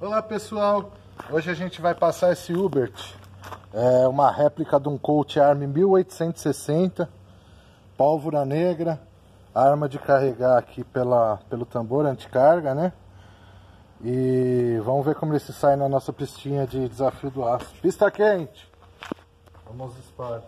Olá pessoal, hoje a gente vai passar esse Hubert, é uma réplica de um Colt Arm 1860, pólvora negra, arma de carregar aqui pela, pelo tambor anticarga, né? E vamos ver como ele se sai na nossa pistinha de desafio do aço. Pista quente! Vamos aos disparos.